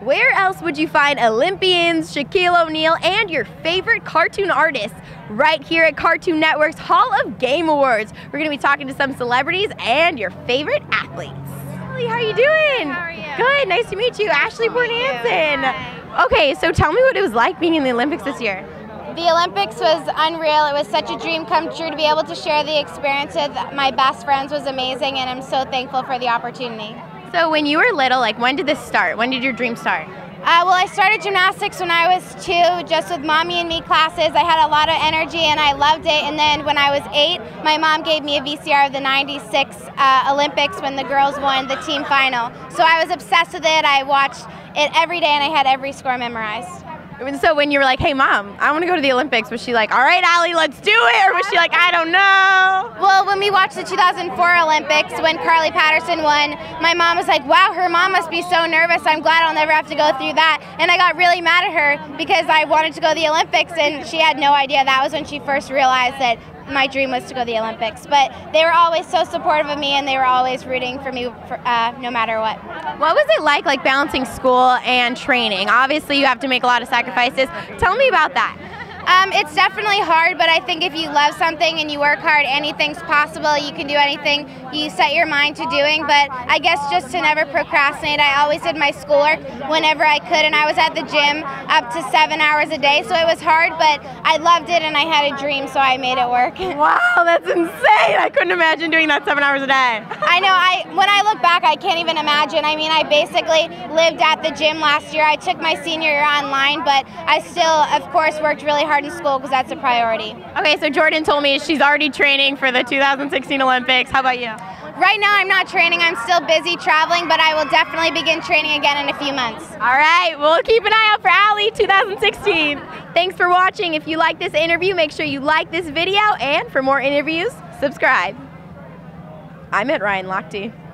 Where else would you find Olympians, Shaquille O'Neal, and your favorite cartoon artists? Right here at Cartoon Network's Hall of Game Awards. We're going to be talking to some celebrities and your favorite athletes. Ashley, how are you doing? How are you? Good, nice to meet you. Ashley Bornancin. Okay, so tell me what it was like being in the Olympics this year. The Olympics was unreal. It was such a dream come true to be able to share the experience with my best friends was amazing and I'm so thankful for the opportunity. So when you were little, like when did this start? When did your dream start? Uh, well, I started gymnastics when I was two, just with mommy and me classes. I had a lot of energy and I loved it. And then when I was eight, my mom gave me a VCR of the 96 uh, Olympics when the girls won the team final. So I was obsessed with it. I watched it every day and I had every score memorized. And so when you were like, hey mom, I want to go to the Olympics, was she like, all right, Aly, let's do it? Or was she like, I don't know? Well, when we watched the 2004 Olympics, when Carly Patterson won, my mom was like, wow, her mom must be so nervous. I'm glad I'll never have to go through that. And I got really mad at her because I wanted to go to the Olympics and she had no idea. That was when she first realized that my dream was to go to the Olympics. But they were always so supportive of me, and they were always rooting for me, for, uh, no matter what. What was it like, like balancing school and training? Obviously, you have to make a lot of sacrifices. Tell me about that. Um, it's definitely hard, but I think if you love something and you work hard, anything's possible. You can do anything you set your mind to doing. But I guess just to never procrastinate, I always did my schoolwork whenever I could, and I was at the gym up to seven hours a day. So it was hard, but I loved it, and I had a dream, so I made it work. Wow, that's insane! I couldn't imagine doing that seven hours a day. I know. I when I look back, I can't even imagine. I mean, I basically lived at the gym last year. I took my senior year online, but I still, of course, worked really hard in school because that's a priority. Okay, so Jordan told me she's already training for the 2016 Olympics. How about you? Right now, I'm not training. I'm still busy traveling, but I will definitely begin training again in a few months. All right, we'll keep an eye out for Aly 2016. Thanks for watching. If you like this interview, make sure you like this video, and for more interviews, subscribe. I'm at Ryan Lochte.